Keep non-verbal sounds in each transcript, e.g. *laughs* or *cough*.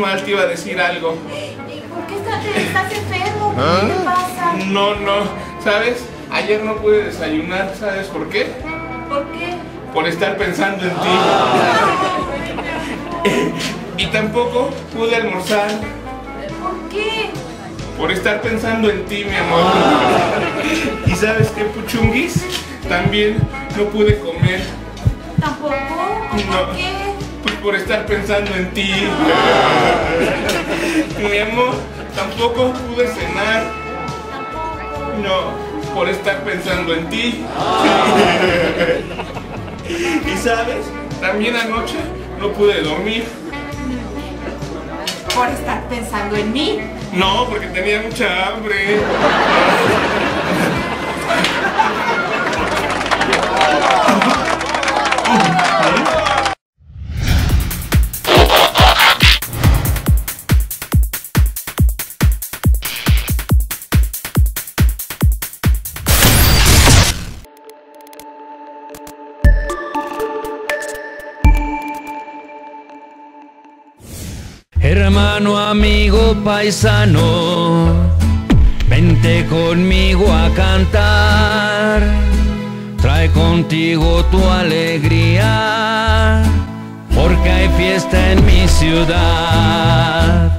mal, te iba a decir algo. ¿Por qué estás, estás enfermo? ¿Qué te pasa? No, no, ¿sabes? Ayer no pude desayunar, ¿sabes por qué? ¿Por qué? Por estar pensando en ti. *laughs* y tampoco pude almorzar ¿Por qué? por estar pensando en ti, mi amor. ¿Y sabes qué, Puchunguis? También no pude comer. ¿Tampoco? No. ¿Por qué? Por estar pensando en ti. *laughs* Mi amor, tampoco pude cenar. No, por estar pensando en ti. Y sabes, también anoche no pude dormir. Por estar pensando en mí. No, porque tenía mucha hambre. *laughs* Amigo, paisano, vente conmigo a cantar. Trae contigo tu alegría, porque hay fiesta en mi ciudad.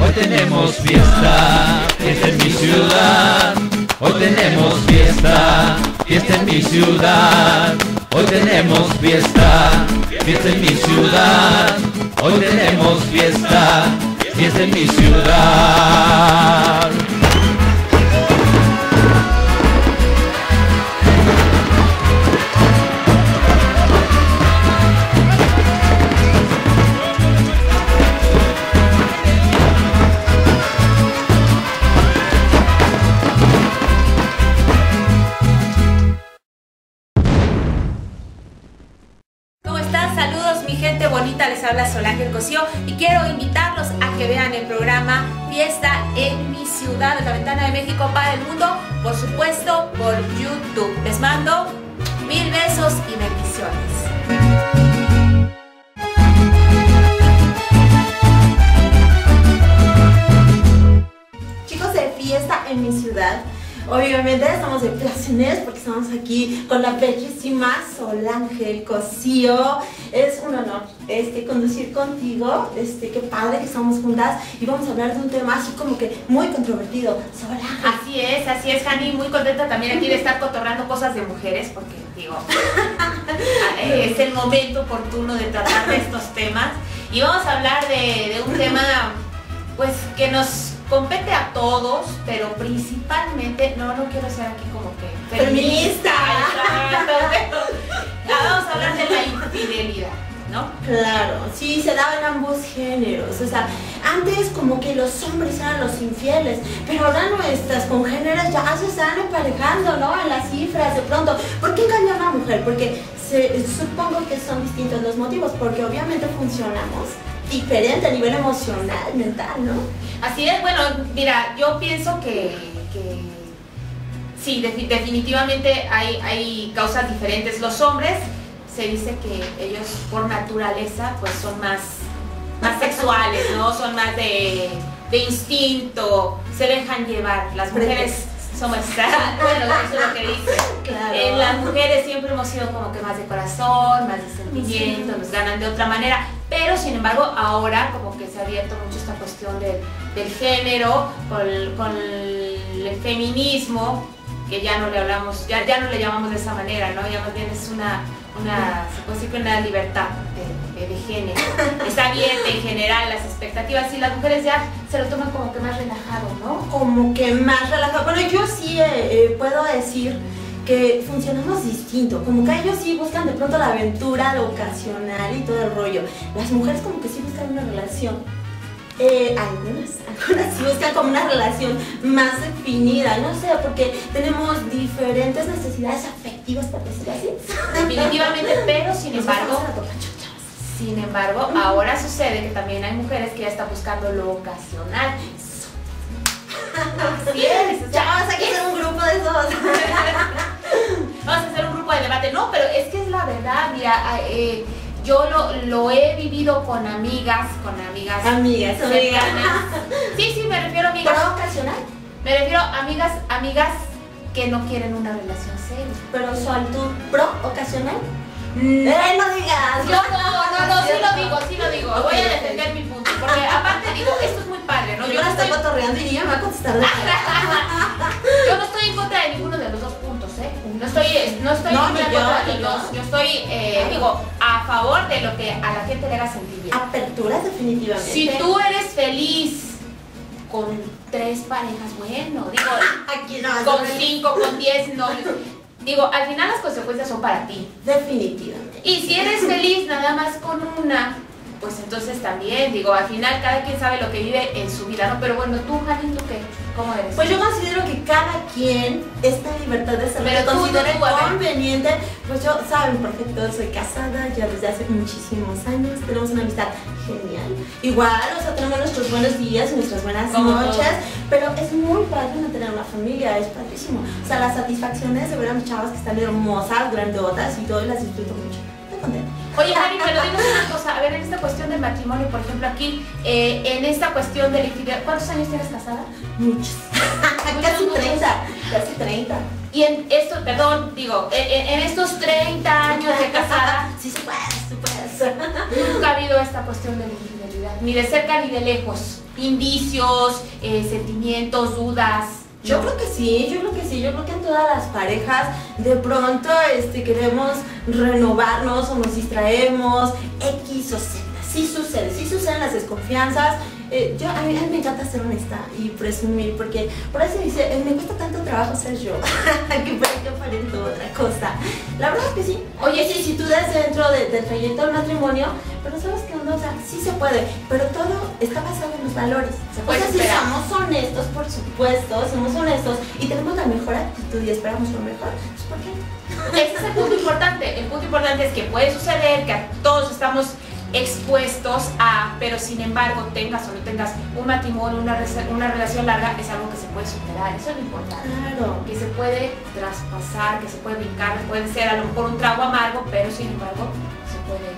Hoy tenemos fiesta, fiesta en mi ciudad. Hoy tenemos fiesta, fiesta en mi ciudad. Hoy tenemos fiesta, fiesta en mi ciudad. Hoy tenemos fiesta, fiesta en mi ciudad. ¿Cómo están? Saludos mi gente bonita, les habla Sol Y quiero invitarlos a que vean el programa Fiesta en mi ciudad, de la ventana de México para el mundo, por supuesto por YouTube. Les mando mil besos y bendiciones. Chicos de fiesta en mi ciudad. Obviamente estamos de placenes porque estamos aquí con la bellísima Sol Ángel Cosío. Es un honor este, conducir contigo. Este, qué padre que estamos juntas y vamos a hablar de un tema así como que muy controvertido. Sol Ángel. Así es, así es, Jani, muy contenta también aquí de estar cotorrando cosas de mujeres porque digo, *laughs* es el momento oportuno de tratar de estos temas y vamos a hablar de, de un tema pues que nos compete a todos, pero principalmente, no, no quiero ser aquí como que Feminista. vamos a hablar de la infidelidad, ¿no? Claro, sí, se daba en ambos géneros. O sea, antes como que los hombres eran los infieles, pero ahora nuestras congéneres ya se están emparejando, ¿no? En las cifras de pronto. ¿Por qué engañar a la mujer? Porque se- supongo que son distintos los motivos, porque obviamente funcionamos diferente a nivel emocional, mental, ¿no? Así es, bueno, mira, yo pienso que, que sí, defi- definitivamente hay, hay causas diferentes. Los hombres se dice que ellos por naturaleza pues son más, más sexuales, ¿no? Son más de, de instinto, se dejan llevar. Las mujeres somos, *laughs* bueno, eso es lo que dicen. Claro. Eh, las mujeres siempre hemos sido como que más de corazón, más de sentimiento, nos ganan de otra manera, pero sin embargo ahora como que se ha abierto mucho esta cuestión del, del género, con, con el feminismo, que ya no le hablamos, ya, ya no le llamamos de esa manera, ¿no? Ya más bien es una, una se puede decir que una libertad de, de- de género. *laughs* Está abierta en general las expectativas y las mujeres ya se lo toman como que más relajado, ¿no? como que más relajado. Bueno, yo sí eh, eh, puedo decir que funcionamos distinto, como que ellos sí buscan de pronto la aventura, lo ocasional y todo el rollo. Las mujeres como que sí buscan una relación. Eh, algunas, *laughs* algunas sí buscan como una relación más definida, no sé, porque tenemos diferentes necesidades afectivas, por decirlo así. Definitivamente, *laughs* pero sin embargo. Sin embargo, ahora sucede que también hay mujeres que ya están buscando lo ocasional. *laughs* Así es. Ya vamos a hacer un grupo de esos. *laughs* Vamos a hacer un grupo de debate. No, pero es que es la verdad, mira, eh, yo lo, lo, he vivido con amigas, con amigas. Amigas, amigas. Sí, sí, me refiero a amigas. ¿Pro ocasional? Me refiero a amigas, amigas que no quieren una relación seria. Pero son tu pro ocasional. Mm. ¡Eh, no digas! Yo no, no, no, sí lo digo, sí lo digo. Voy a defender mi. Porque aparte digo, esto es muy padre, ¿no? Yo, no estoy cotorreando y ella me va a contestar de *laughs* Yo no estoy en contra de ninguno de los dos puntos, ¿eh? No estoy, no estoy no, en contra de los dos. Yo estoy, eh, digo, a favor de lo que a la gente le haga sentir bien. Aperturas definitivamente. Si tú eres feliz con tres parejas, bueno, digo, Aquí no, con cinco, con diez novios. Digo, al final las consecuencias son para ti. Definitivamente. Y si eres feliz nada más con una, pues entonces también, digo, al final cada quien sabe lo que vive en su vida, ¿no? Pero bueno, tú, Jalín, ¿tú qué? ¿Cómo eres? Pues yo considero que cada quien esta libertad de hacer Pero lo que tú, considere tú, tú, a ver. conveniente. Pues yo, saben perfecto, soy casada ya desde hace muchísimos años, tenemos una amistad genial. Igual, o sea, tenemos nuestros buenos días, nuestras buenas Como noches, todos. pero es muy padre no tener una familia, es padrísimo. O sea, las satisfacciones de ver a mis chavas que están hermosas, grandotas y todo, y las disfruto mucho. Oye, Javi, pero dinos una cosa, a ver, en esta cuestión del matrimonio, por ejemplo, aquí, eh, en esta cuestión de la infidelidad, ¿cuántos años tienes casada? Muchos. *laughs* casi 30, casi 30. Y en esto, perdón, digo, en estos 30 años de casada, *laughs* Sí, se puede, se puede. *laughs* nunca ha habido esta cuestión de la infidelidad, ni de cerca ni de lejos. Indicios, eh, sentimientos, dudas. Yo creo que sí, yo creo que sí, yo creo que en todas las parejas de pronto este, queremos renovarnos o nos distraemos, X o Z, sí sucede, sí suceden las desconfianzas. Eh, yo, a mí, a mí me encanta ser honesta y presumir, porque por eso dice, eh, me cuesta tanto trabajo ser yo, *laughs* que para que aparento otra cosa. La verdad es que sí. Oye, sí, si tú des dentro de- del trayecto del matrimonio, pero sabes que no, o sea, sí se puede, pero todo está basado en los valores. Se O puede sea, si somos honestos, por supuesto, somos honestos y tenemos la mejor actitud y esperamos lo mejor, pues ¿por qué? Ese es el punto importante. El punto importante es que puede suceder que a todos estamos expuestos a, pero sin embargo tengas o no tengas un matrimonio, una, una relación larga, es algo que se puede superar. Eso es lo importante. Claro. Que se puede traspasar, que se puede brincar, puede ser a lo mejor un trago amargo, pero sin embargo se puede.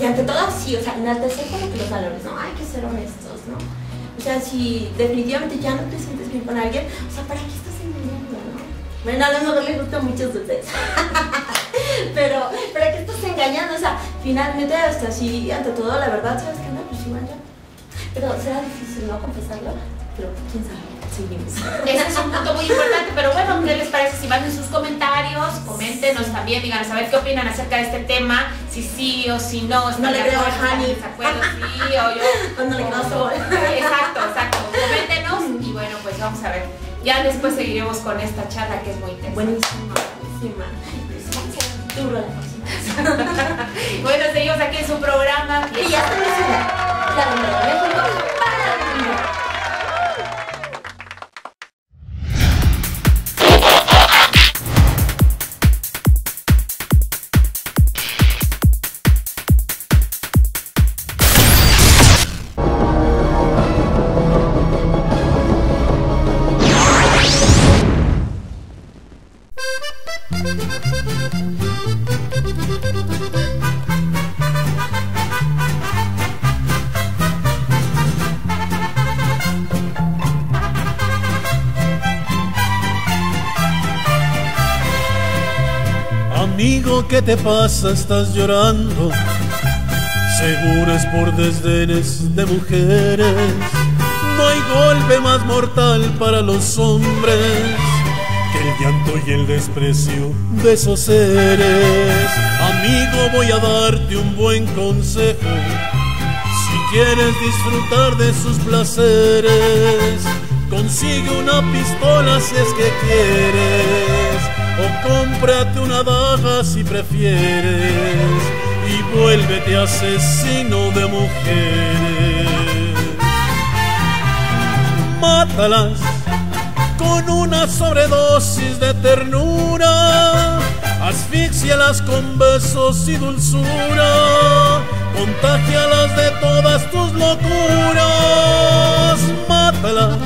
Y ante todo, sí, o sea, enaltecer como que los valores, ¿no? Hay que ser honestos, ¿no? O sea, si definitivamente ya no te sientes bien con alguien, o sea, ¿para qué estás? Bueno, a lo mejor le gusta muchos *laughs* ustedes. pero, ¿para qué estás engañando? O sea, finalmente, hasta así, ante todo, la verdad, ¿sabes qué? No, pues igual ya. Pero será difícil, ¿no? Confesarlo, pero quién sabe, seguimos. Ese es un punto muy importante, pero bueno, ¿qué les parece? Si van en sus comentarios, coméntenos también, díganos a ver qué opinan acerca de este tema, si sí o si no, están No *laughs* le creo a Hani. desacuerdo, sí o yo. Cuando le quedó sol. Exacto, exacto. Coméntenos y bueno, pues vamos a ver. Ya después seguiremos con esta charla que es muy interesante. Buenísima, buenísima. Duro la próxima. *laughs* Bueno, seguimos aquí en su programa. Y ya lista. La de México Amigo, ¿qué te pasa? Estás llorando. Seguro es por desdenes de mujeres. No hay golpe más mortal para los hombres que el llanto y el desprecio de esos seres. Amigo, voy a darte un buen consejo. Si quieres disfrutar de sus placeres, consigue una pistola si es que quieres, o cómprate una daga si prefieres, y vuélvete asesino de mujeres. Mátalas con una sobredosis de ternura, asfixialas con besos y dulzura, contagialas de todas tus locuras, mátalas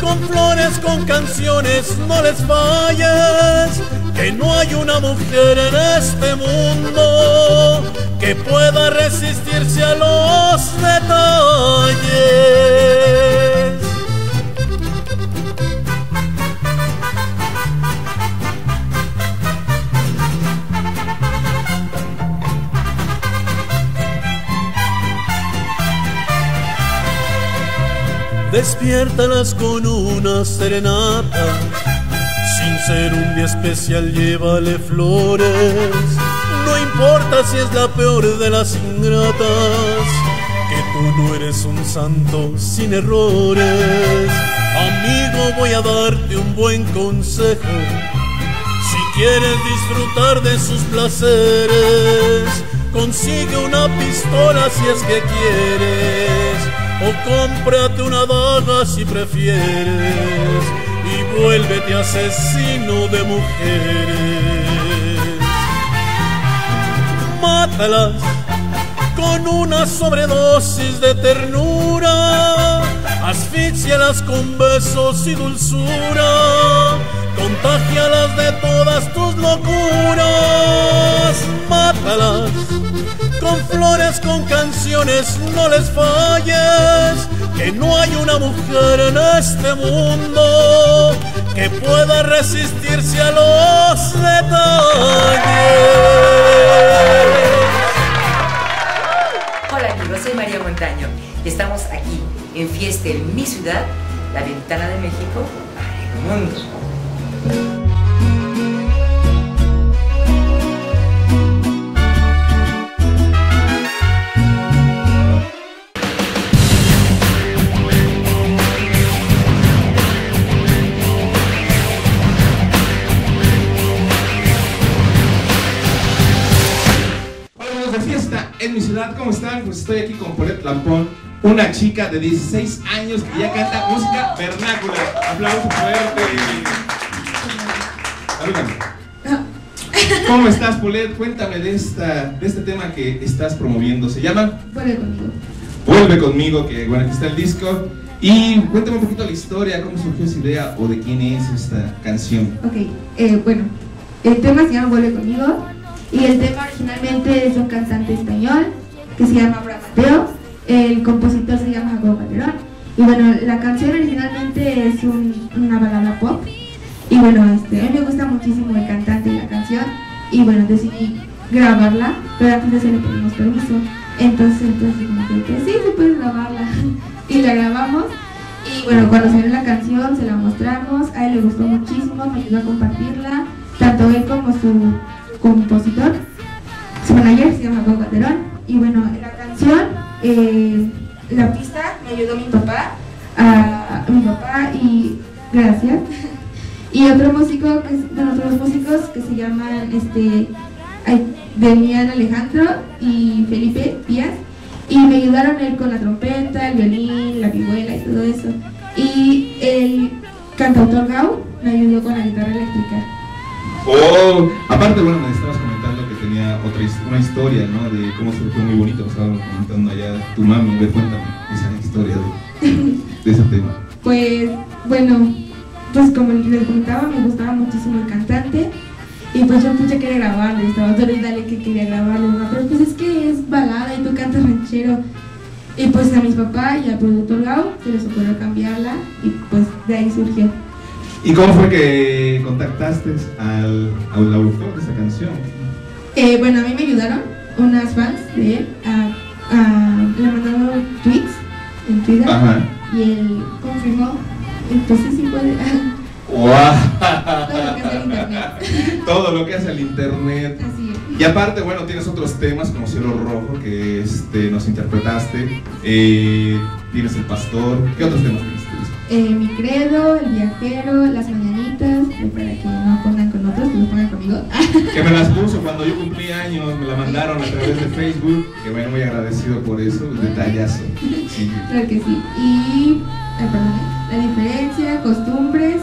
con flores, con canciones, no les falles, que no hay una mujer en este mundo que pueda resistirse a los detalles. Despiértalas con una serenata. Sin ser un día especial, llévale flores. No importa si es la peor de las ingratas, que tú no eres un santo sin errores. Amigo, voy a darte un buen consejo. Si quieres disfrutar de sus placeres, consigue una pistola si es que quieres o cómprate una daga si prefieres y vuélvete asesino de mujeres. Mátalas con una sobredosis de ternura, asfixialas con besos y dulzura, contagialas de todas tus locuras, mátalas con flores, con canciones, no les falles, que no hay una mujer en este mundo que pueda resistirse a los detalles. Hola amigos, soy María Montaño y estamos aquí en Fiesta en mi ciudad, la ventana de México para el mundo. Pues estoy aquí con Polet Lampón, una chica de 16 años que ya canta música vernácula. Aplauso fuerte. ¿Cómo estás, Polet? Cuéntame de, esta, de este tema que estás promoviendo. ¿Se llama? Vuelve conmigo. Vuelve conmigo, que bueno, aquí está el disco. Y cuéntame un poquito la historia, cómo surgió esa idea o de quién es esta canción. Ok, eh, bueno, el tema se llama Vuelve conmigo. Y el tema originalmente es un cantante español que se llama Abraham Mateo. El compositor se llama Jacobo Calderón. Y bueno, la canción originalmente es una balada pop. Y bueno, este, a mí me gusta muchísimo el cantante y la canción. Y bueno, decidí grabarla, pero antes de eso le pedimos permiso. Entonces, entonces que, sí, se puede grabarla. *laughs* y la grabamos. Y bueno, cuando salió la canción se la mostramos, a él le gustó muchísimo, me ayudó a compartirla, tanto él como su compositor, su manager se llama Juan Calderón. Y bueno, la canción, eh, la pista me ayudó mi papá, a, mi papá y gracias. *laughs* Y otro músico, que, bueno, otros músicos que se llaman este, Alejandro y Felipe Díaz. Y me ayudaron él con la trompeta, el violín, la vihuela y todo eso. Y el cantautor Gau me ayudó con la guitarra eléctrica. Oh, aparte, bueno, comentando que tenía otra una historia, ¿no? De cómo surgió muy bonito, estábamos comentando allá tu mami, ver, cuéntame esa historia de, de ese tema. Pues, bueno, pues como les comentaba, me gustaba muchísimo el cantante. Y pues yo mucho quería grabarlo, estaba dale dale que quería grabarlo, pero pues es que es balada y tú cantas ranchero. Y pues a mis papás y al productor Gao se les ocurrió cambiarla y pues de ahí surgió. ¿Y cómo fue que contactaste al, al autor de esa canción? Eh, bueno, a mí me ayudaron unas fans de él, a, a, le mandaron tweets en Twitter y él confirmó, entonces sí puede... *laughs* Todo lo que hace el internet. *laughs* Todo lo que hace el internet. Así es. Y aparte, bueno, tienes otros temas como Cielo Rojo que este, nos interpretaste. Eh, tienes El Pastor. ¿Qué otros temas tienes? Eh, mi credo, el viajero, las mañanitas, para que no pongan con otros, que lo pongan conmigo. *laughs* que me las puso cuando yo cumplí años, me la mandaron a través de Facebook, que bueno, muy agradecido por eso, el detallazo. Sí. Claro que sí. Y, perdón, la diferencia, costumbres,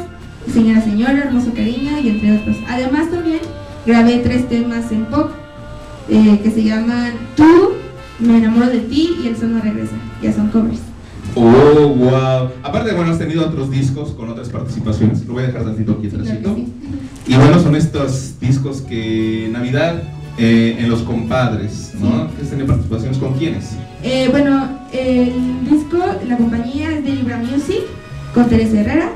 señora señora, hermoso cariño y entre otros. Además también grabé tres temas en pop eh, que se llaman Tú, Me enamoro de ti y el sol no regresa. Ya son covers. Oh, wow. Aparte, bueno, has tenido otros discos con otras participaciones. Lo voy a dejar tantito aquí atrásito. sí. Y bueno, son estos discos que Navidad eh, en Los Compadres, ¿no? Que has tenido participaciones con quiénes. Eh, bueno, el disco, la compañía es de Libra Music con Teresa Herrera.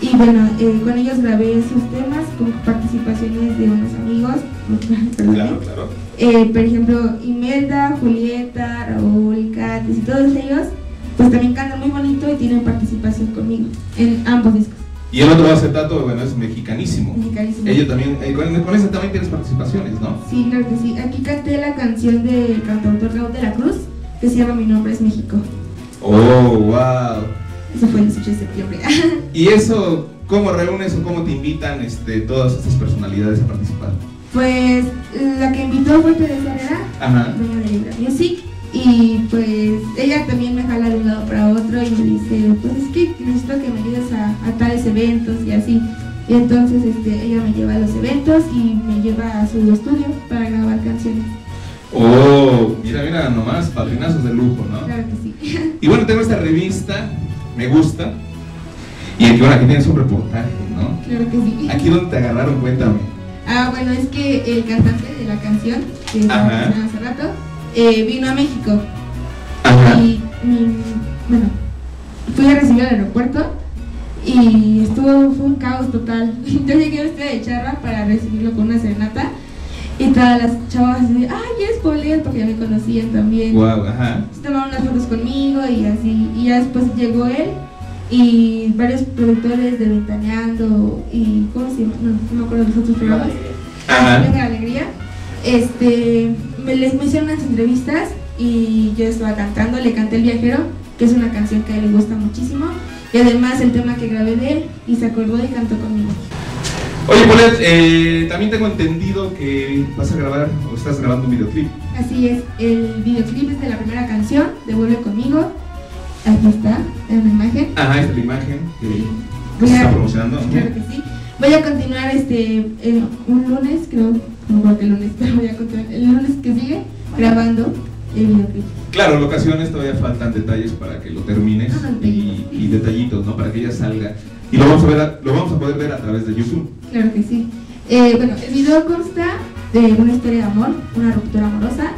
Y bueno, eh, con ellos grabé sus temas con participaciones de unos amigos. *laughs* Claro, claro. Eh, por ejemplo, Imelda, Julieta, Raúl, Cates y todos ellos, pues también cantan muy bonito y tienen participación conmigo en ambos discos. Y el otro acetato, bueno, es mexicanísimo. Mexicanísimo. Ellos también, eh, con, con ese también tienes participaciones, ¿no? Sí, claro que sí. Aquí canté la canción del cantautor Raúl de la Cruz, que se llama Mi nombre es México. Oh, wow. Eso fue el 18 de septiembre. *laughs* ¿Y eso, cómo reúnes o cómo te invitan este, todas estas personalidades a participar? pues la que invitó fue Teresa Herrera, dueña de Libra Music. Y pues ella también me jala de un lado para otro y me dice, pues es que necesito que me ayudes a, a tales eventos y así. Y entonces este, ella me lleva a los eventos y me lleva a su estudio para grabar canciones. Oh, mira, mira, nomás, padrinazos de lujo, ¿no? Claro que sí. *laughs* Y bueno, tengo esta revista, me gusta. Y aquí, bueno, aquí tienes un reportaje, ¿no? Claro que sí. Aquí donde te agarraron, cuéntame. Ah, bueno, es que el cantante de la canción, que mencionando hace rato, eh, vino a México. Ajá. Y bueno, fui a recibir al aeropuerto y estuvo, fue un caos total. *laughs* Yo llegué vestida de charra para recibirlo con una serenata y todas las chavas así, ay, es Polier, porque ya me conocían también. Wow, ajá. Se tomaron unas fotos conmigo y así, y ya después llegó él y varios productores de Ventaneando y, ¿cómo se llama? No, no me acuerdo de los otros programas. Ajá. Venga alegría. Este, me les me hicieron unas entrevistas y yo estaba cantando, le canté El Viajero, que es una canción que a él le gusta muchísimo. Y además el tema que grabé de él y se acordó y cantó conmigo. Oye, Polet, eh, también tengo entendido que vas a grabar o estás grabando un videoclip. Así es, el videoclip es de la primera canción, Devuelve conmigo. Aquí está, en la imagen. Ajá, esta es la imagen que Voy se está promocionando. Claro que sí. Voy a continuar este eh, un lunes, creo, no creo que el lunes, *laughs* pero voy a continuar el lunes que sigue grabando el videoclip. Claro, locaciones todavía faltan detalles para que lo termines Ah, y, detallitos. y detallitos, ¿no? Para que ya salga. Y lo vamos a ver, a- lo vamos a poder ver a través de YouTube. Claro que sí. Eh, bueno, el video consta de una historia de amor, una ruptura amorosa.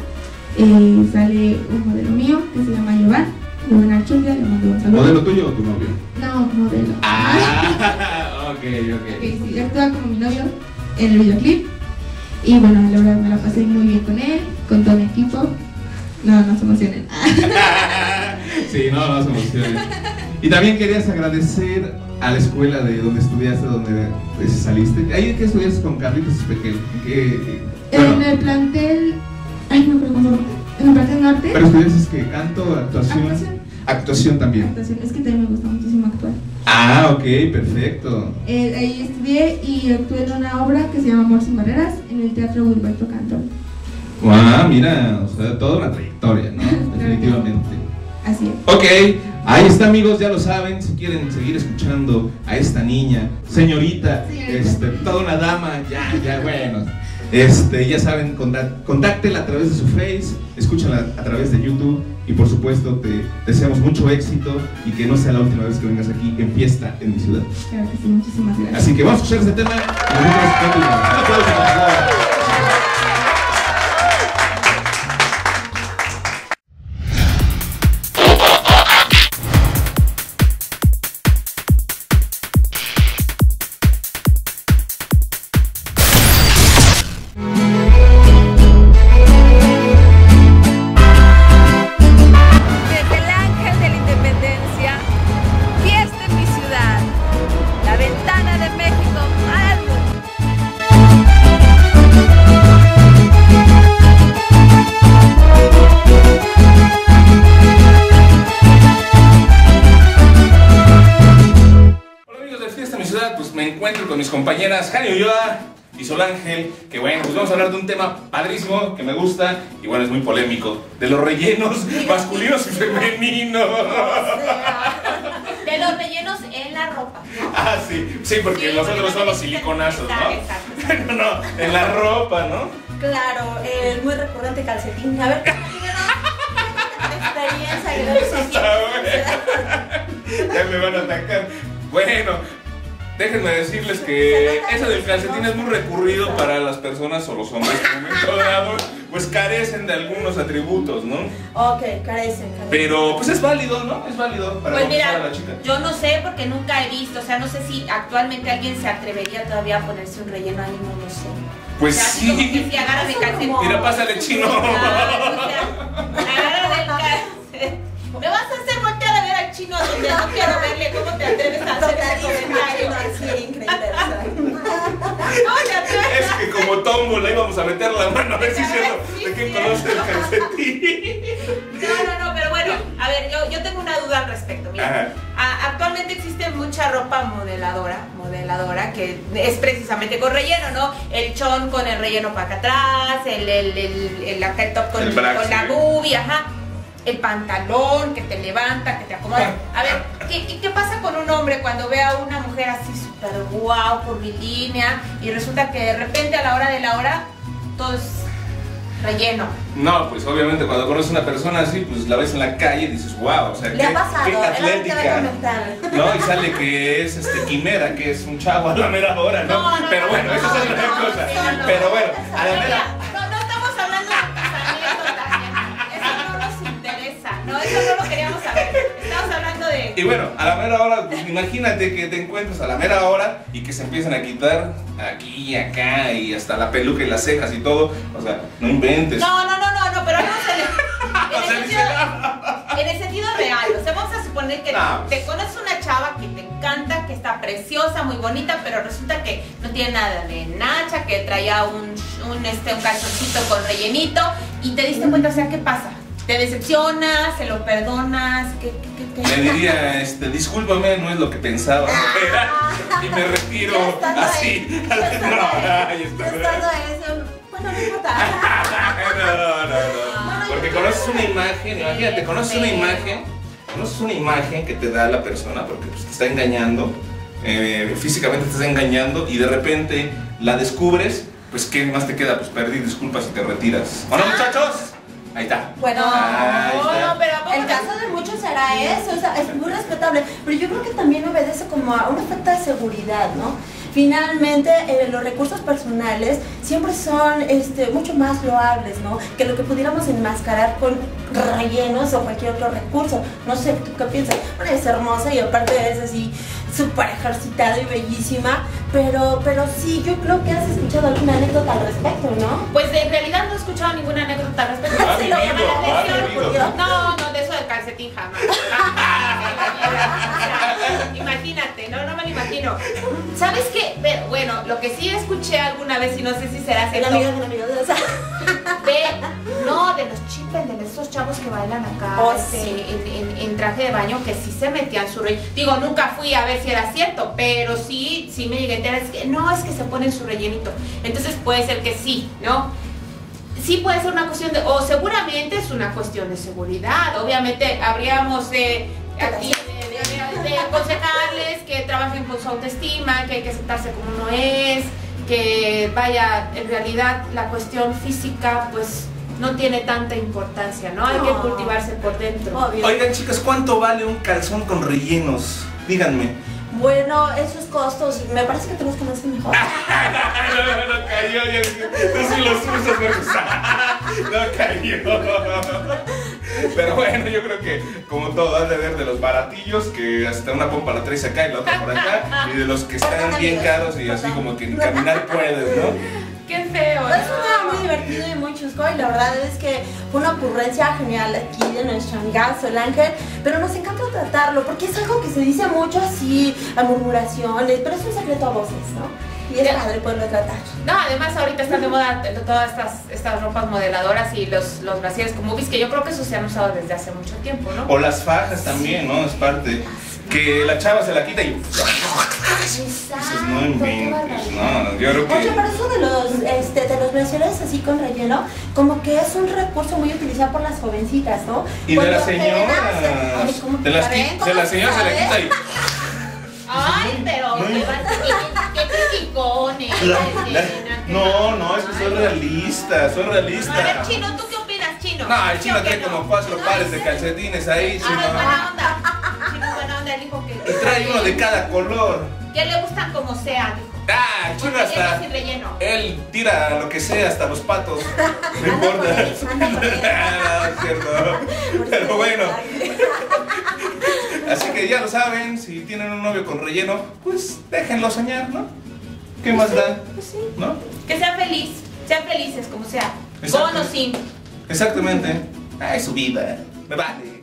Eh, sale un modelo mío que se llama Giovanni, Giovanni Archundia, le mando un saludo. ¿Modelo tuyo o tu novio? No, modelo. Ah, *laughs* *laughs* ok, ok. Ok, sí, actúa como mi novio en el videoclip. Y bueno, la verdad me la pasé muy bien con él, con todo mi equipo. No, no se emocionen. *laughs* sí, no, no se emocionen. Y también querías agradecer a la escuela de donde estudiaste, donde pues, saliste. ¿Ahí qué estudiaste con Carlitos Espequel? ¿Qué, En bueno, el plantel. Ay, no acuerdo cómo. En el plantel norte. pero estudiaste que canto, actuación. Actuación. Actuación también. Actuación. Es que también me gusta muchísimo actuar. Ah, ok, perfecto. Eh, ahí estudié y actué en una obra que se llama Amor sin Barreras en el Teatro Wilberto Cantor. Ah, mira, o sea, toda una trayectoria, ¿no? *laughs* Definitivamente. Así es. Ok, ahí está amigos, ya lo saben, si quieren seguir escuchando a esta niña, señorita, Señorita. este, toda una dama, ya, ya, bueno, este, ya saben, contáctela a través de su Face, escúchala a través de YouTube y por supuesto te deseamos mucho éxito y que no sea la última vez que vengas aquí en fiesta en mi ciudad. Claro que sí, muchísimas gracias. Así que vamos a escuchar ese tema Ángel, que bueno, pues vamos a hablar de un tema padrísimo que me gusta y bueno, es muy polémico, de los rellenos *laughs* masculinos y femeninos. *laughs* De los rellenos en la ropa. Ah, sí, sí, porque los otros son los siliconazos, ¿no? *laughs* No, no, en la ropa, ¿no? Claro, el muy recurrente calcetín. A ver, primero. Eso está bueno. Ya me van a atacar. Bueno, déjenme decirles que eso del calcetín es muy recurrido para las personas o los hombres que en momento dado, pues carecen de algunos atributos, ¿no? Ok, carecen, carecen. Pero pues es válido, ¿no? Es válido para Pues mira, a la chica. yo no sé porque nunca he visto, o sea, no sé si actualmente alguien se atrevería todavía a ponerse un relleno ahí, no lo sé. Pues O sea, sí. si agarras Eso calcetín. Mira, pásale chino. Chino donde no quiero verle cómo te atreves a hacer ese comentario. así, increíble. No, te atreves Es que como tómbola íbamos a meter la mano a ver si es cierto de quién conoce el calcetín. No, no, no, pero bueno, a ver, yo, yo tengo una duda al respecto. Mira, a- actualmente existe mucha ropa modeladora, modeladora, que es precisamente con relleno, ¿no? El chon con el relleno para acá atrás, el, el, el, el acá el top con, con la boobie, ajá. El pantalón que te levanta, que te acomoda. A ver, ¿qué, qué, qué pasa con un hombre cuando ve a una mujer así súper guau, curvilínea, y resulta que de repente a la hora de la hora todo es relleno? No, pues obviamente cuando conoces a una persona así, pues la ves en la calle y dices, wow, o sea, Le qué, ha pasado, qué atlética. ¿no? Y sale que es este quimera, que es un chavo a la mera hora, ¿no? No, no, Pero no, bueno, no, eso es otra cosa. Pero bueno, a la mera. Eso no lo queríamos saber. Estamos hablando de. Y bueno, a la mera hora, pues, imagínate que te encuentres a la mera hora y que se empiecen a quitar aquí y acá y hasta la peluca y las cejas y todo. O sea, no inventes. No, no, no, no, no, pero no se le. *laughs* En el, sentido, en el sentido real, o sea, vamos a suponer que No. te conoces una chava que te encanta, que está preciosa, muy bonita, pero resulta que no tiene nada de nacha, que traía un, un, este, un calzoncito con rellenito y te diste cuenta, o sea, ¿qué pasa? ¿Te decepcionas? ¿Se lo perdonas? ¿Qué, qué, qué, qué? Le diría, este, discúlpame, no es lo que pensaba. *laughs* y me retiro así. No, eso, bueno, no importa. *laughs* No, no, no. Porque conoces una imagen, imagínate, conoces una imagen, conoces una imagen que te da la persona porque pues, te está engañando, eh, físicamente te está engañando y de repente la descubres, pues ¿qué más te queda? Pues pedir disculpas y te retiras. ¿O no, muchachos? Ahí está. Bueno, Ahí No, está. no, pero ¿a poco el caso de muchos será eso, o sea, es muy respetable, pero yo creo que también obedece como a una falta de seguridad, ¿no? Finalmente, eh, los recursos personales siempre son este, mucho más loables, ¿no? Que lo que pudiéramos enmascarar con rellenos o cualquier otro recurso. No sé, ¿tú qué piensas? Bueno, es hermosa y aparte es así súper ejercitada y bellísima, pero, pero sí, yo creo que has escuchado alguna anécdota al respecto, ¿no? Pues en realidad no he escuchado ninguna anécdota al respecto. Ha Sí, lo vivido, llama la ha atención. vivido. No, no, de eso del calcetín jamás. *laughs* Imagínate, no, no me lo imagino. ¿Sabes qué? Pero, bueno, lo que sí escuché alguna vez, y no sé si será cierto, amigo, un amigo, sea, de, no, de los chippen, de esos chavos que bailan acá Oh, este, sí. en, en- en traje de baño, que sí se metían su relleno. Digo, nunca fui a ver si era cierto, pero sí, sí me llegué es que no, es que se ponen su rellenito. Entonces puede ser que sí, ¿no? sí puede ser una cuestión de, o seguramente es una cuestión de seguridad. Obviamente habríamos de, aquí, de, de- de aconsejarles que trabajen con su autoestima, que hay que aceptarse como uno es, que vaya, en realidad la cuestión física pues no tiene tanta importancia, ¿no? Hay que cultivarse por dentro. obvio. Oigan, chicas, ¿cuánto vale un calzón con rellenos? Díganme. Bueno, esos costos, me parece que tú los conoces mejor. No, *laughs* no cayó, ya tú sí los me. *laughs* No cayó. Pero bueno, yo creo que como todo, has de ver de los baratillos, que hasta una pompa la traes acá y la otra por acá, y de los que están bien caros y así como que ni caminar puedes, ¿no? Qué feo. Es un tema muy divertido y muy chusco y la verdad es que fue una ocurrencia genial aquí de nuestro amigazo el ángel, pero nos encanta tratarlo porque es algo que se dice mucho así a murmuraciones, pero es un secreto a voces, ¿no? Y es Ya. padre poderlo tratar. No, además ahorita están de moda todas estas, estas ropas modeladoras y los, los brasieres con movies, que yo creo que esos se han usado desde hace mucho tiempo, ¿no? O las fajas también, ¿no? Es parte que la chava se la quita y... Pues, Exacto, pues, no inventes, no, yo creo que... Oye, eso de los, este, de los brasileños así con relleno, como que es un recurso muy utilizado por las jovencitas, ¿no? Y de las señoras, de las, de las señoras se la quita y... Ay, pero no, qué, qué No, no, es que soy realista, soy realista. A ver, Chino, ¿tú qué opinas, Chino? No, el Chino tiene no? como cuatro pares de calcetines ahí, ah, Chino. Ay, buena onda dijo que... Trae uno de cada color. Que le gustan como sea, dijo. Ah, chulo hasta. Él tira lo que sea, hasta los patos. *laughs* No importa. *laughs* Ah, no, *laughs* Pero bueno. Así que ya lo saben, si tienen un novio con relleno, pues déjenlo soñar, ¿no? ¿Qué más da? Pues ¿No? Que sea feliz, sean felices como sea, con o sin. Exactamente. Ah, su vida. Me vale.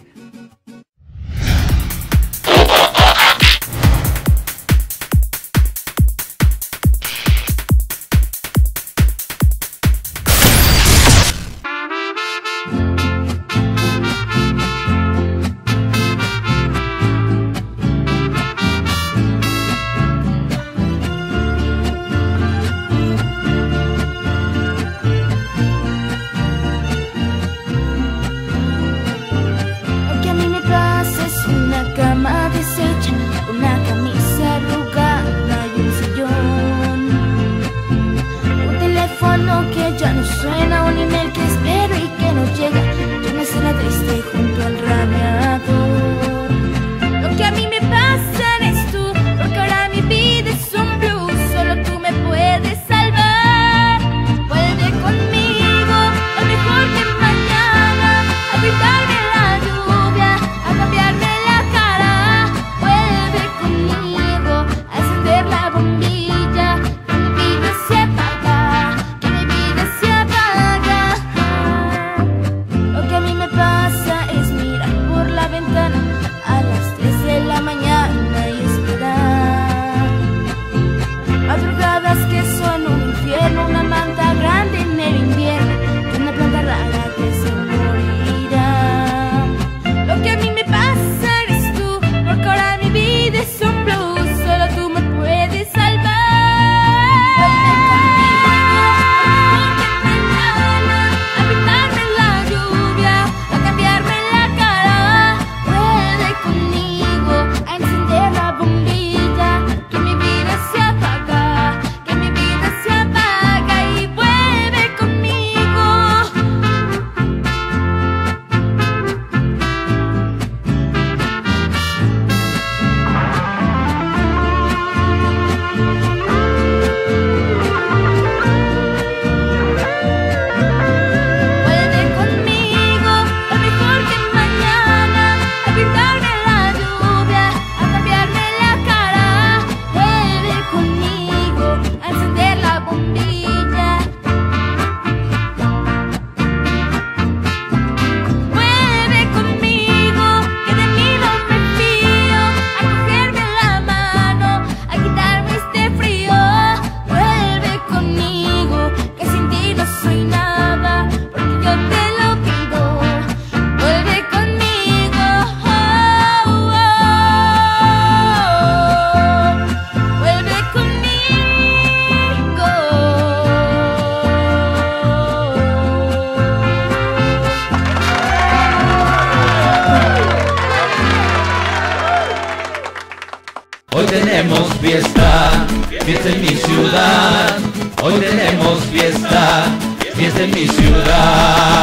que ya no suena un email. de mi ciudad.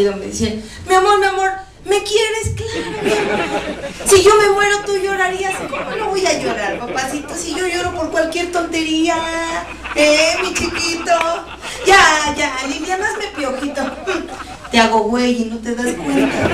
marido me dice, mi amor, mi amor, ¿me quieres? Claro, mi amor. Si yo me muero, tú llorarías. ¿Cómo no voy a llorar, papacito? Si yo lloro por cualquier tontería. ¿Eh, mi chiquito? Ya, ya, más me piojito. Te hago güey y no te das cuenta.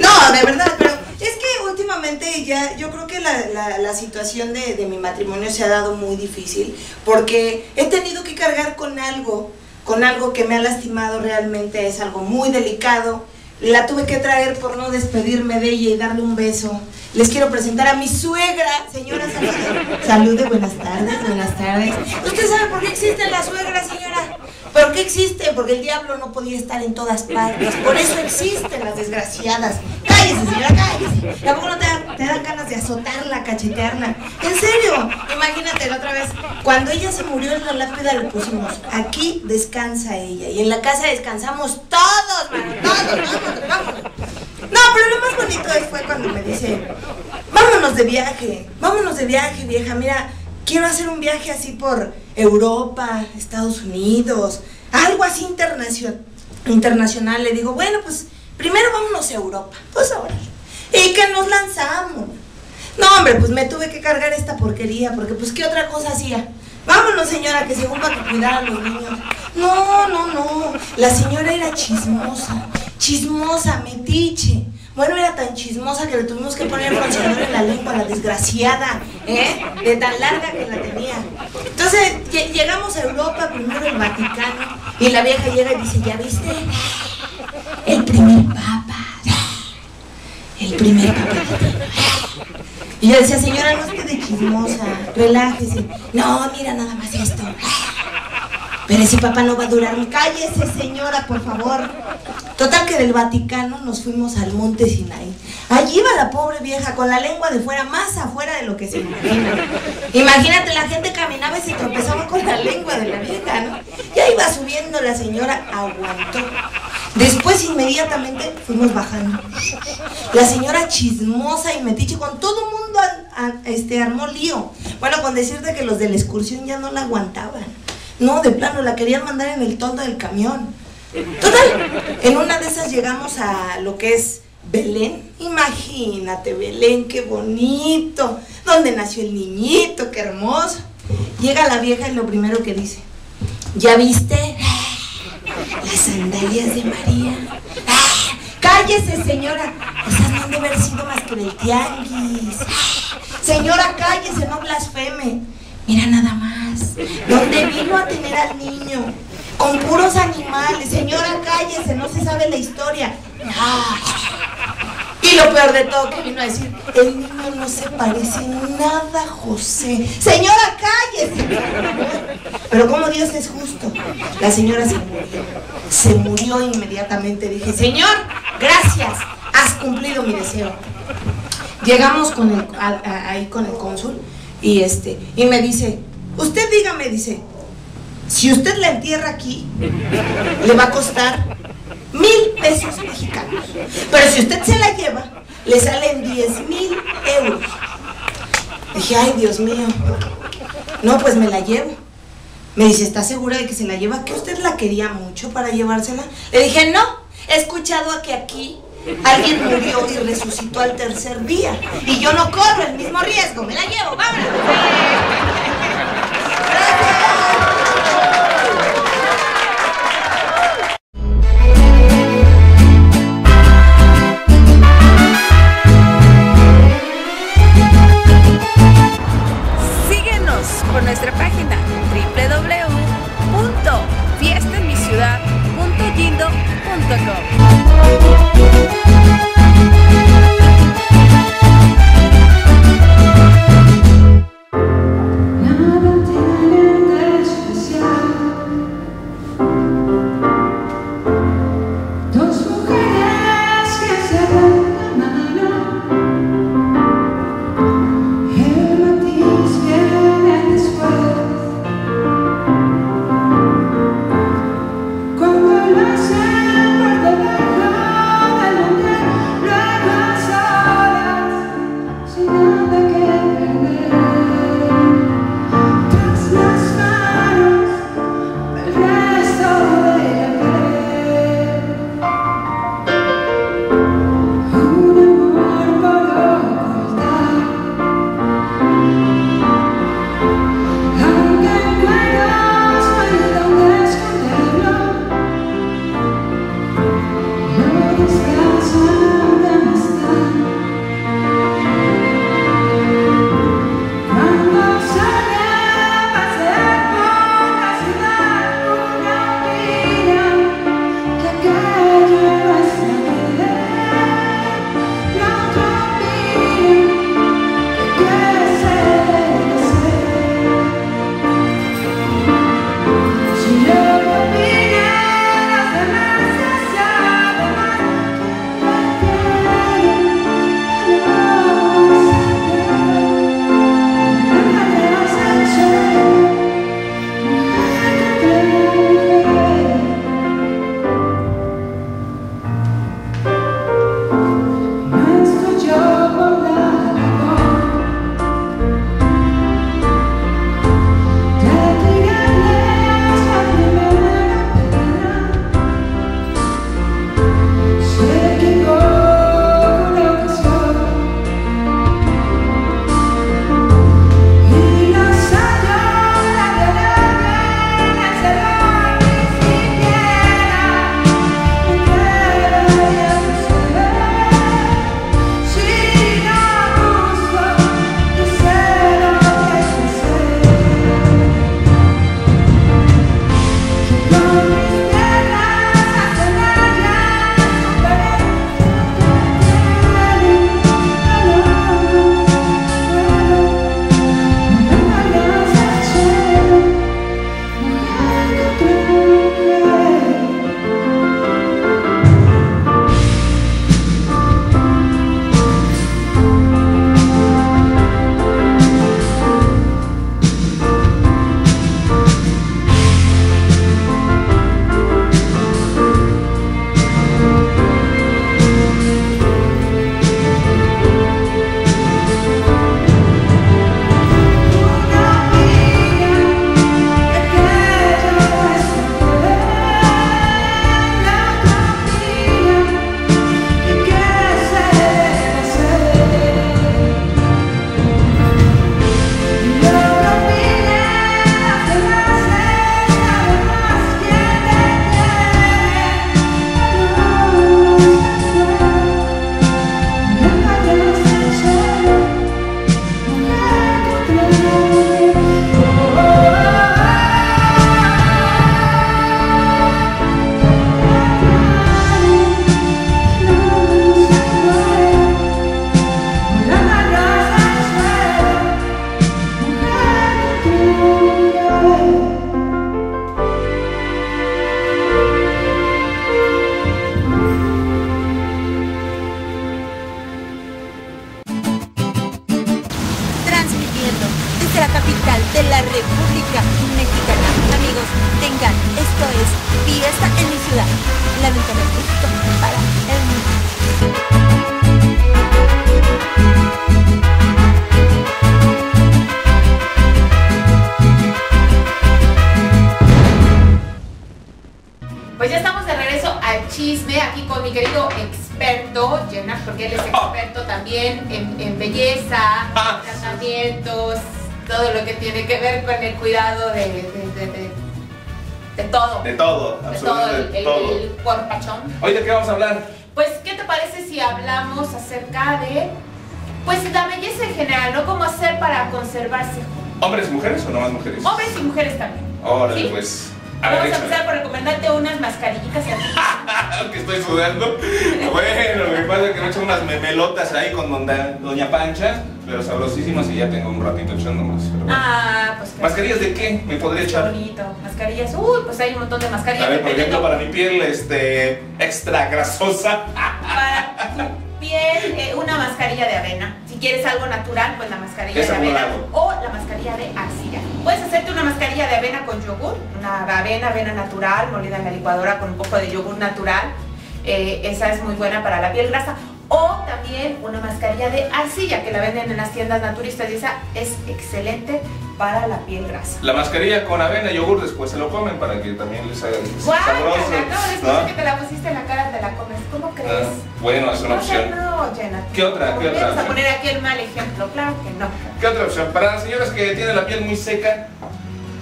No, de verdad, pero es que últimamente ya, yo creo que la, la, la situación de, de mi matrimonio se ha dado muy difícil porque he tenido que cargar con algo con algo que me ha lastimado realmente, es algo muy delicado. La tuve que traer por no despedirme de ella y darle un beso. Les quiero presentar a mi suegra, señora Salude. Salude, buenas tardes, buenas tardes. ¿Usted sabe por qué existe la suegra, señora? ¿Por qué existe? Porque el diablo no podía estar en todas partes. Por eso existen las desgraciadas cállese, señora. Tampoco no te, da, dan ganas de azotarla, cachetearla. En serio, imagínate la otra vez. Cuando ella se murió en la lápida le pusimos, aquí descansa ella. Y en la casa descansamos todos, mano, todos, vámonos, vámonos. No, pero lo más bonito fue cuando me dice, vámonos de viaje, vámonos de viaje, vieja, mira, quiero hacer un viaje así por Europa, Estados Unidos, algo así internacional. Internacional, le digo, bueno, pues primero vámonos a Europa. Pues ahora. Y que nos lanzamos. No, hombre, pues me tuve que cargar esta porquería, porque pues qué otra cosa hacía. Vámonos, señora, que según para que cuidar a los niños. No, no, no. La señora era chismosa, chismosa, metiche. Bueno, era tan chismosa que le tuvimos que poner bronceador en la lengua, la desgraciada, ¿eh? De tan larga que la tenía. Entonces, lle- llegamos a Europa, primero el Vaticano, y la vieja llega y dice, ¿ya viste? El primer papa. El primer papa. Y yo decía, señora, no esté de chismosa, relájese. No, mira nada más esto. Pero ese papá no va a durar. Cállese, señora, por favor. Total que del Vaticano nos fuimos al monte Sinaí. Allí iba la pobre vieja con la lengua de fuera, más afuera de lo que se imagina. Imagínate, la gente caminaba y se tropezaba con la lengua de la vieja, ¿no? Ya iba subiendo la señora, aguantó. Después inmediatamente fuimos bajando. La señora chismosa y metiche con todo mundo a- este, armó lío. Bueno, con decirte que los de la excursión ya no la aguantaban. No, de plano, la querían mandar en el toldo del camión. Total, en una de esas llegamos a lo que es Belén. Imagínate, Belén, qué bonito. Donde nació el niñito, qué hermoso. Llega la vieja y lo primero que dice, ¿ya viste? Las sandalias de María. Cállese, señora. Esas no han de haber sido más que del tianguis. Señora, cállese, no blasfeme. Mira nada más. ¿Dónde vino a tener al niño? Con puros animales. Señora, cállese, no se sabe la historia. Y lo peor de todo que vino a decir, el niño no se parece nada a José. Señora, cállese. Pero como Dios es justo, la señora se murió. Se murió inmediatamente. Dije, Señor, gracias, has cumplido mi deseo. Llegamos con el, ahí con el cónsul y este y me dice, usted dígame, dice, si usted la entierra aquí, le va a costar mil pesos mexicanos. Pero si usted se la lleva, le salen diez mil euros. Dije, ay, Dios mío. No, pues me la llevo. Me dice, ¿está segura de que se la lleva? ¿Que usted la quería mucho para llevársela? Le dije, no, he escuchado a que aquí alguien murió y resucitó al tercer día. Y yo no corro el mismo riesgo, me la llevo, vámonos. Más mujeres? Hombres y mujeres también. Órale, ¿sí? pues. A ver, Vamos a empezar por recomendarte unas mascarillitas. *laughs* que estoy sudando. Bueno, lo que pasa es que me he hecho unas memelotas ahí con Doña Pancha, pero sabrosísimas y ya tengo un ratito echando más. pero bueno. Ah, pues ¿Mascarillas de qué me podría echar? bonito. Mascarillas. Uy, pues hay un montón de mascarillas. A ver, por ejemplo, para mi piel este, extra grasosa. para tu piel, eh, una mascarilla de avena. Quieres algo natural, pues la mascarilla de ¿Esa cómo la avena o la mascarilla de arcilla. Puedes hacerte una mascarilla de avena con yogur, una avena, avena natural, molida en la licuadora con un poco de yogur natural. Eh, esa es muy buena para la piel grasa. O también una mascarilla de arcilla que la venden en las tiendas naturistas y esa es excelente para la piel grasa. La mascarilla con avena y yogur después se lo comen para que también les haga sabroso. no, después ¿no? que te la pusiste en la cara te la comes. ¿Cómo crees? Ah, bueno, es una No, opción. No, Jenna. ¿Qué otra? ¿Qué otra Vamos a poner aquí el mal ejemplo, claro que no. ¿Qué otra opción? Para las señoras que tienen la piel muy seca,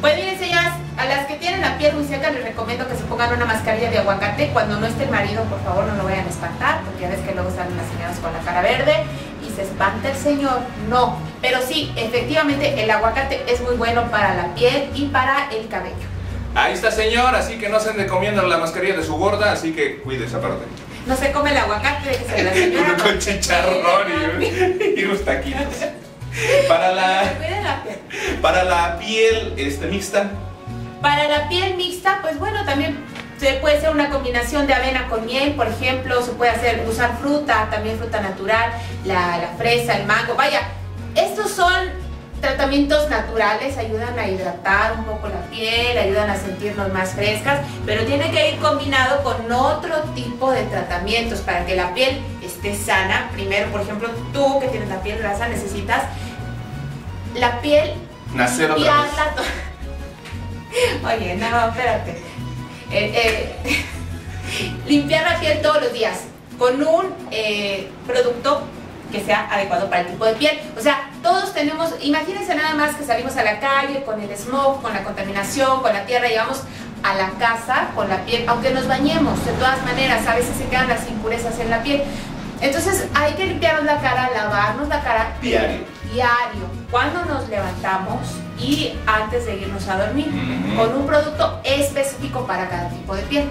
Pues miren, señoras, a las que tienen la piel muy seca les recomiendo que se pongan una mascarilla de aguacate. Cuando no esté el marido, por favor, no lo vayan a espantar, porque ya ves que luego salen las señoras con la cara verde y se espanta el señor. No, pero sí, efectivamente el aguacate es muy bueno para la piel y para el cabello. ahí está señor, así que no se ande comiendo la mascarilla de su gorda, así que cuide esa parte. No se come el aguacate, déjese la *laughs* señora. Con chicharrón y, *laughs* y unos taquitos. Para la, para la piel este, mixta, Para la piel mixta, pues bueno, también se puede ser una combinación de avena con miel, por ejemplo, se puede hacer usar fruta, también fruta natural, la, la fresa, el mango. Vaya, estos son tratamientos naturales, ayudan a hidratar un poco la piel, ayudan a sentirnos más frescas, pero tiene que ir combinado con otro tipo de tratamientos para que la piel esté sana. Primero, por ejemplo, tú que tienes la piel grasa necesitas la piel nacer otra vez. *laughs* Oye, no, espérate. Eh, eh, *laughs* limpiar la piel todos los días con un eh, producto que sea adecuado para el tipo de piel. O sea, todos tenemos, imagínense nada más que salimos a la calle con el smog, con la contaminación, con la tierra, llegamos a la casa con la piel, aunque nos bañemos, de todas maneras, a veces se quedan las impurezas en la piel. Entonces hay que limpiarnos la cara, lavarnos la cara Diario. diario, cuando nos levantamos y antes de irnos a dormir, con un producto específico para cada tipo de piel.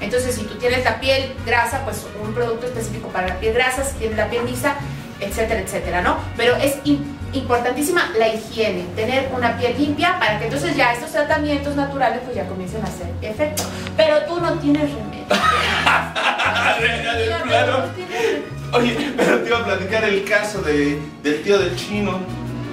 Entonces, si tú tienes la piel grasa, pues un producto específico para la piel grasa, si tienes la piel mixta, etcétera, etcétera, ¿no? Pero es im- importantísima la higiene, tener una piel limpia para que entonces ya estos tratamientos naturales pues ya comiencen a hacer efecto. Pero tú no tienes remedio. *laughs* Oye, pero te iba a platicar el caso de, del tío del chino.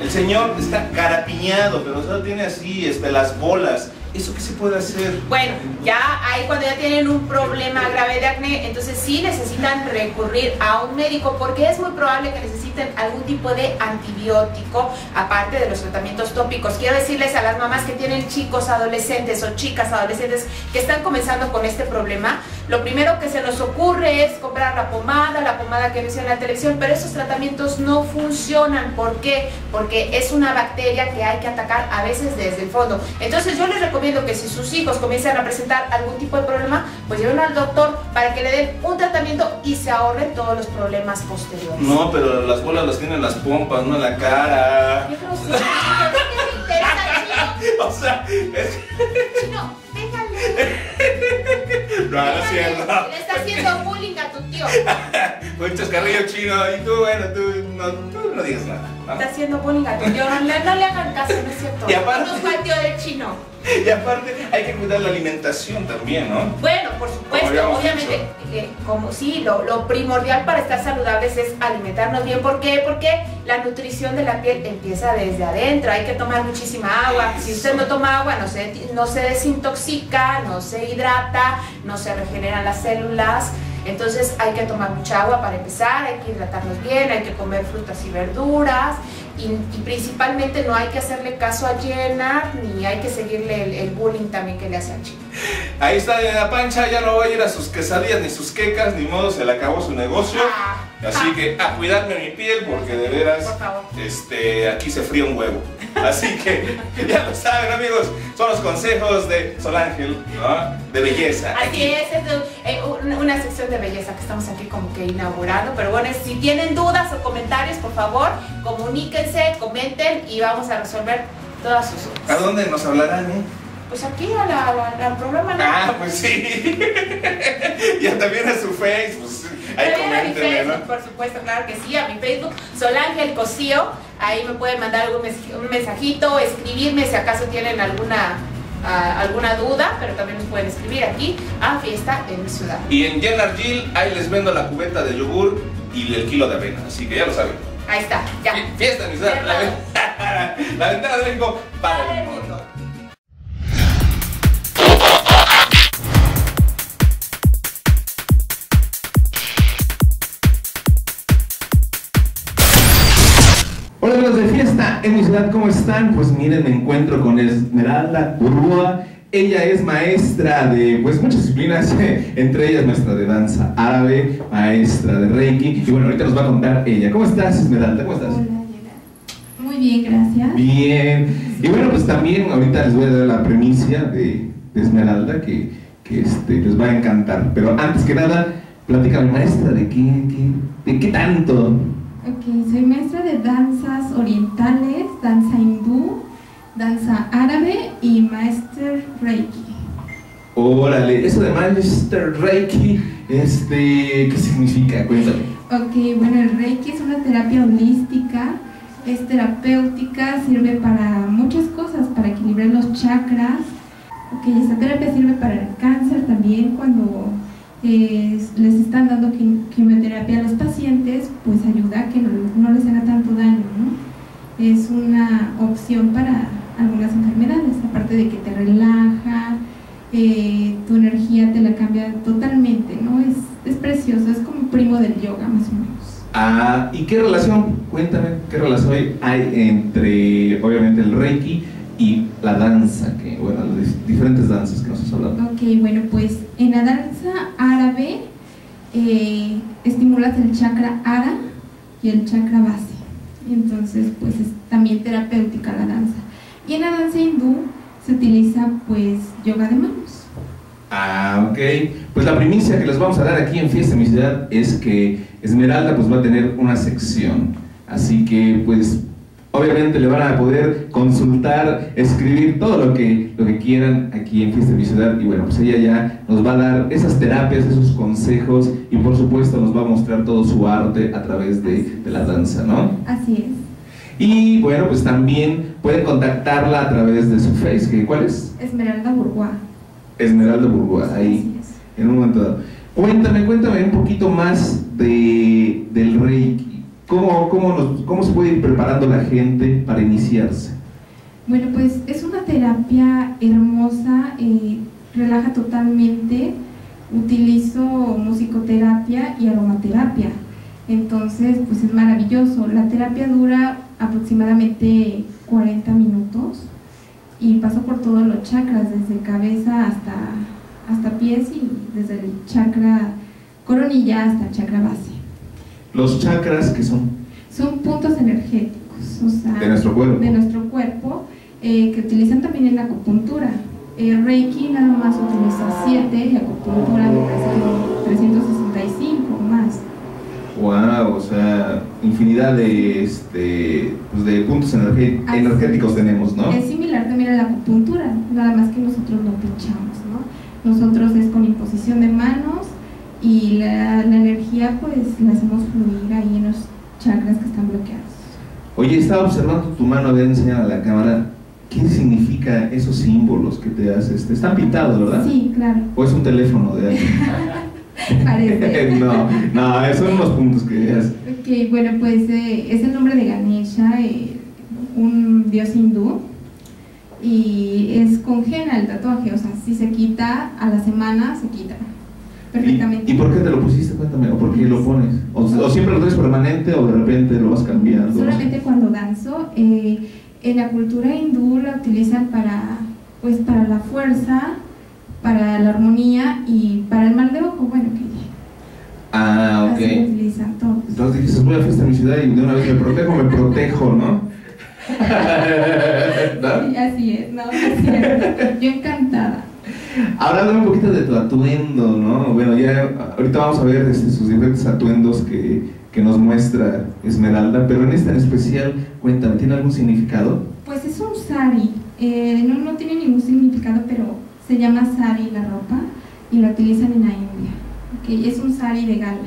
El señor está carapiñado, pero solo tiene así este, las bolas. ¿Eso qué se puede hacer? Bueno, ya ahí cuando ya tienen un problema grave de acné, entonces sí necesitan recurrir a un médico porque es muy probable que necesiten algún tipo de antibiótico aparte de los tratamientos tópicos. Quiero decirles a las mamás que tienen chicos adolescentes o chicas adolescentes que están comenzando con este problema, lo primero que se nos ocurre es comprar la pomada, la pomada que ves en la televisión, pero esos tratamientos no funcionan. ¿Por qué? Porque es una bacteria que hay que atacar a veces desde el fondo. Entonces yo les recomiendo que si sus hijos comienzan a presentar algún tipo de problema, pues lleven al doctor para que le den un tratamiento y se ahorren todos los problemas posteriores. No, pero las bolas las tienen en las pompas, no en la cara. Qué grosero, ¿qué te interesa, O sea, es... chino? Le está haciendo bullying a tu tío. *laughs* Un chascarrillo chino y tú, bueno, tú no, tú no digas nada. ¿no? Está haciendo bullying a tu tío. No, le- no le hagan caso, no es cierto. Y aparte- No fue el tío del chino. *laughs* Y aparte hay que cuidar la alimentación también, ¿no? Bueno, por Como supuesto, habíamos obviamente, eh, como sí, lo, lo primordial para estar saludables es alimentarnos bien. ¿Por qué? Porque la nutrición de la piel empieza desde adentro. Hay que tomar muchísima agua. Si usted no toma agua, no se, no se desintoxica, no se hidrata, no se regeneran las células. Entonces hay que tomar mucha agua para empezar, hay que hidratarnos bien, hay que comer frutas y verduras. Y, y principalmente no hay que hacerle caso a Jenna, ni hay que seguirle el, el bullying también que le hace a Chino. Ahí está la pancha, ya no va a ir a sus quesadillas ni sus quecas, ni modo, se le acabó su negocio. Así que a cuidarme mi piel porque de veras este, aquí se fría un huevo. Así que *laughs* ya lo saben amigos, son los consejos de Solángel, ¿no? De belleza. Así es, es eh, un- una sección de belleza que estamos aquí como que inaugurando. Pero bueno, si tienen dudas o comentarios, por favor, comuníquense, comenten y vamos a resolver todas sus dudas. ¿A dónde nos hablarán, eh? Pues aquí a la- al programa. ¿no? Ah, pues sí. *laughs* ya también a su face, ahí También a mi Facebook, ¿no? por supuesto, claro que sí, a mi Facebook, Solángel Cosío. Ahí me pueden mandar algún mes- un mensajito, escribirme si acaso tienen alguna, ah, alguna duda, pero también nos pueden escribir aquí a Fiesta en mi ciudad. Y en Jen Argil, ahí les vendo la cubeta de yogur y el kilo de avena, así que ya lo saben. Ahí está, ya. Fiesta en mi ciudad, *laughs* la ventana de México para el mundo. En mi ciudad, ¿cómo están? Pues miren, me encuentro con Esmeralda Urrua. Ella es maestra de pues muchas disciplinas, *laughs* entre ellas maestra de danza árabe, maestra de Reiki. Y bueno, ahorita nos va a contar ella. ¿Cómo estás, Esmeralda? ¿Cómo estás? Muy bien, gracias. Bien. Y bueno, pues también ahorita les voy a dar la primicia de, de Esmeralda que, que, este, les va a encantar. Pero antes que nada, platícame, maestra, ¿de qué, qué- de qué tanto? Soy maestra de danzas orientales, danza hindú, danza árabe y master reiki. Órale, eso de Master Reiki, este, ¿qué significa? Cuéntame. Ok, bueno, el reiki es una terapia holística, es terapéutica, sirve para muchas cosas, para equilibrar los chakras. Ok, esta terapia sirve para el cáncer también cuando les están dando quim- quimioterapia a los pacientes, pues ayuda a que no, no les haga tanto daño, ¿no? Es una opción para algunas enfermedades, aparte de que te relaja, eh, tu energía te la cambia totalmente, ¿no? Es, es precioso, es como primo del yoga más o menos. Ah, ¿y qué relación? Cuéntame, ¿qué relación hay entre, obviamente, el Reiki y la danza? Que, bueno, las dif- diferentes danzas que nos has hablado. Ok, bueno, pues en la danza árabe eh, estimulas el chakra ara y el chakra base. Entonces, pues es también terapéutica la danza. Y en la danza hindú se utiliza pues yoga de manos. Ah, ok. Pues la primicia que les vamos a dar aquí en Fiesta en mi ciudad es que Esmeralda pues va a tener una sección. Así que pues obviamente le van a poder consultar, escribir todo lo que, lo que quieran aquí en Fiesta en mi ciudad. Y bueno, pues ella ya nos va a dar esas terapias, esos consejos y por supuesto nos va a mostrar todo su arte a través de, de la danza, ¿no? Así es. Y bueno, pues también pueden contactarla a través de su Face, que ¿cuál es? Esmeralda Bourgois. Esmeralda Burgoa, ahí, en un momento dado. Cuéntame, cuéntame un poquito más de, del Reiki. ¿Cómo, cómo, ¿Cómo se puede ir preparando la gente para iniciarse? Bueno, pues es una terapia hermosa, eh, relaja totalmente. Utilizo musicoterapia y aromaterapia. Entonces, pues es maravilloso. La terapia dura aproximadamente 40 minutos y paso por todos los chakras, desde cabeza hasta, hasta pies y desde el chakra coronilla hasta el chakra base. Los chakras que son Son puntos energéticos, o sea, De nuestro cuerpo. de nuestro cuerpo, eh, que utilizan también en la acupuntura. Eh, Reiki nada más utiliza 7 y acupuntura me parece que 365 más. wow, o sea, infinidad de, este, pues de puntos energéticos tenemos, ¿no? Es similar también a la acupuntura, nada más que nosotros no pinchamos, ¿no? Nosotros es con imposición de manos y la, la energía pues la hacemos fluir ahí en los chakras que están bloqueados. Oye, estaba observando tu mano, ver, enseñar a la cámara. ¿qué significa esos símbolos que te haces? Este, están pintados, ¿verdad? Sí, claro. ¿O es un teléfono de alguien? *laughs* *laughs* Parece. no, no, son unos puntos que haces. Ok, bueno, pues eh, es el nombre de Ganesha, eh, un dios hindú, y es congena el tatuaje, o sea, si se quita a la semana, se quita perfectamente. ¿Y, y por qué te lo pusiste? Cuéntame, ¿o por qué lo pones? ¿O, o siempre lo traes permanente o de repente lo vas cambiando? Solamente cuando danzo, eh, en la cultura hindú la utilizan para, pues, para la fuerza, para la armonía y para el mal de ojo, bueno, que Ah, ok. así lo utilizan todos. Entonces dijiste, voy a fiesta en mi ciudad y de una vez me protejo, me protejo, ¿no? *laughs* *laughs* ¿No? Sí, así es, no, es cierto. Yo encantada. Ahora háblame un poquito de tu atuendo, ¿no? Bueno, ya ahorita vamos a ver este, sus diferentes atuendos que, que nos muestra Esmeralda, pero en esta en especial, cuéntame, ¿tiene algún significado? Pues es un sari, eh, no, no tiene ningún significado, pero se llama sari la ropa y la utilizan en la India. Ok, es un sari de gala.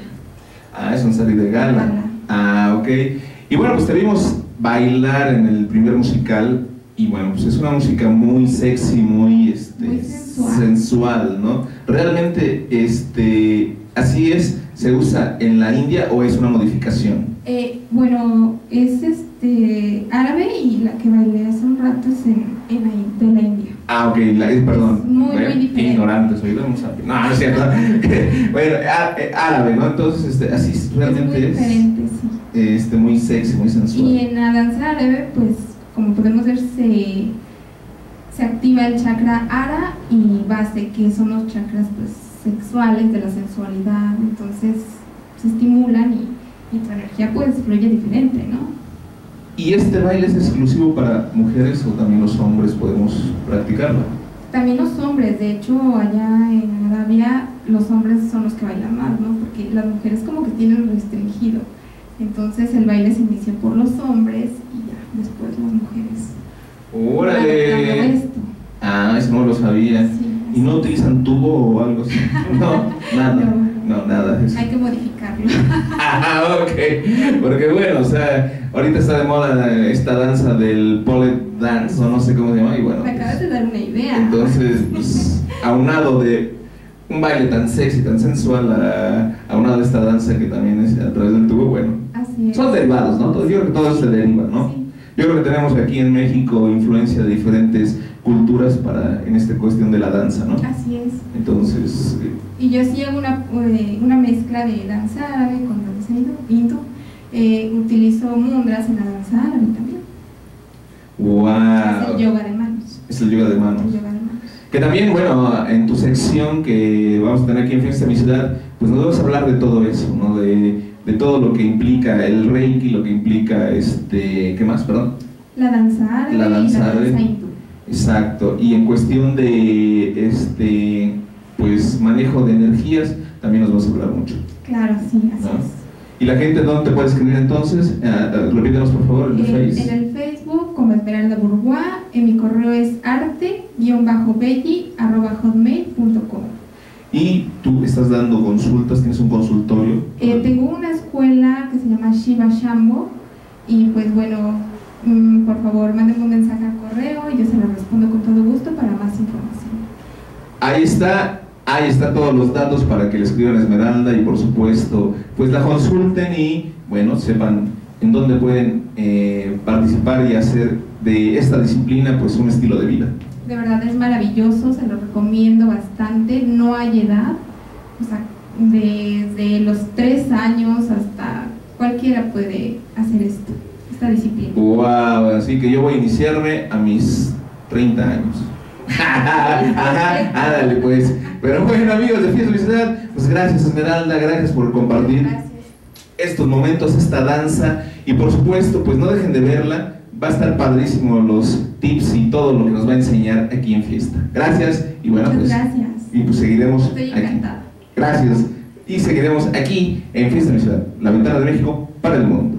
Ah, es un sari de gala. Gala. Ah, ok. Y bueno, pues te vimos bailar en el primer musical y bueno, pues es una música muy sexy, muy, este, Muy sensual. sensual, ¿no? Realmente, este, así es, ¿se usa en la India o es una modificación? Eh, bueno, es este árabe y la que bailé hace un rato es en, en la, de la India. Ah, ok, la, eh, perdón. Muy, ¿Ven? muy diferente. Ignorante soy, no, no. No, no es cierto. *laughs* bueno, eh, árabe, ¿no? Entonces, este, así es- Es realmente muy es, diferente, sí. este, muy sexy, muy sensual. Y en la danza árabe, pues como podemos ver, se, se activa el chakra ara y base, que son los chakras pues, sexuales de la sensualidad. Entonces se estimulan y, y tu energía pues fluye diferente, ¿no? ¿Y este baile es exclusivo para mujeres o también los hombres podemos practicarlo? También los hombres, de hecho, allá en Arabia los hombres son los que bailan más, ¿no? Porque las mujeres como que tienen restringido. Entonces el baile se inició por los hombres y después las mujeres. ¡Órale! Esto. Ah, eso no lo sabía. Sí, ¿Y no utilizan tubo o algo así? *laughs* No, nada. No. No, nada. eso. Hay que modificarlo. *laughs* Ah, ok. Porque bueno, o sea, ahorita está de moda esta danza del pole dance, o no sé cómo se llama, y bueno. Me acabas de dar una idea. Entonces, *laughs* pues, aunado de un baile tan sexy, tan sensual, a, aunado de esta danza que también es a través del tubo, bueno, Así es. son derivados, ¿no? Yo creo que todo se deriva, ¿no? Sí. Yo creo que tenemos aquí en México influencia de diferentes culturas para en esta cuestión de la danza, ¿no? Así es. Entonces, eh, Y yo sí hago una, eh, una mezcla de danza árabe con danza hindú. hindú. Eh, utilizo mundras en la danza árabe también. Es wow. el yoga de manos. Es el yoga de manos. El yoga de manos. Que también, bueno, en tu sección que vamos a tener aquí en Fiesta de mi Ciudad, pues nos vas a hablar de todo eso, ¿no? De, de todo lo que implica el Reiki, lo que implica, este, ¿qué más, perdón? La danza árabe La danza y la árabe. danza hindú. Exacto. Y en cuestión de, este, pues, manejo de energías, también nos vas a hablar mucho. Claro, sí, así ¿no? es. ¿Y la gente dónde te puede escribir entonces? Ah, ah, repítenos, por favor, en el En, Face. en el Facebook como Esmeralda Bourgois, en mi correo es arte-belli.hotmail.com. Y tú estás dando consultas, tienes un consultorio. Eh, tengo una escuela que se llama Shiva Shambo y pues bueno, mm, por favor mándenme un mensaje al correo y yo se lo respondo con todo gusto para más información. Ahí está, ahí están todos los datos para que le escriban a Esmeralda y por supuesto, pues la consulten y bueno, sepan en dónde pueden eh, participar y hacer de esta disciplina pues un estilo de vida. De verdad es maravilloso, se lo recomiendo bastante, no hay edad, o sea, desde los tres años hasta cualquiera puede hacer esto, esta disciplina. Wow, así que yo voy a iniciarme a mis 30 años. *laughs* Ajá, ándale pues. Pero bueno amigos de Fiesta Felicidad, pues gracias Esmeralda, gracias por compartir Gracias. estos momentos, esta danza y por supuesto pues no dejen de verla, va a estar padrísimo los tips y todo lo que nos va a enseñar aquí en fiesta. Gracias y bueno, pues, gracias. Y pues seguiremos Estoy aquí. Gracias. Y seguiremos aquí en Fiesta de Ciudad, la ventana de México para el mundo.